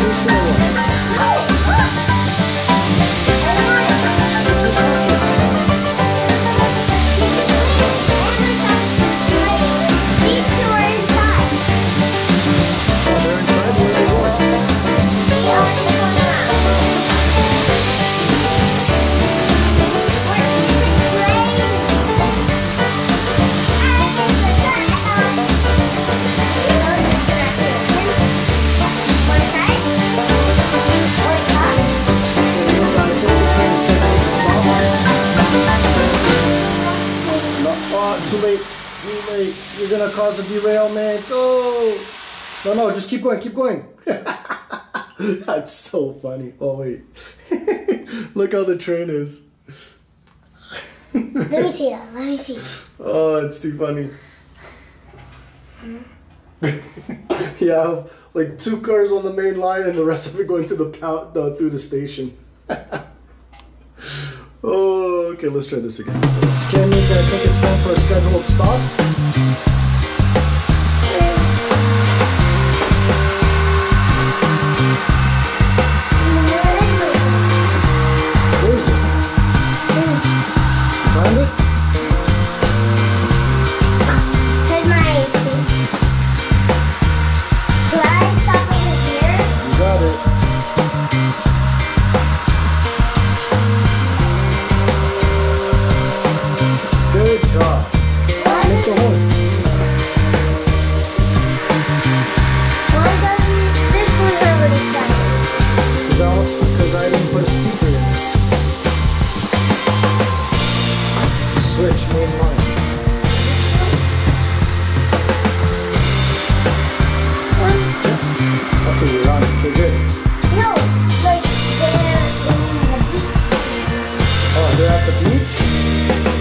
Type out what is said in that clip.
真是的我。Wait. You're gonna cause a derailment. Oh! No, no, just keep going, keep going. That's so funny. Oh, wait. Look how the train is. Let me see that. Let me see. Oh, it's too funny. you have like two cars on the main line and the rest of it going through the, the through the station. Oh, okay, let's try this again. Can I think it's time for a scheduled stop? Find it? Church Main Line. Okay, you're on. Okay, good. No, like they're in the beach. Oh, they're at the beach?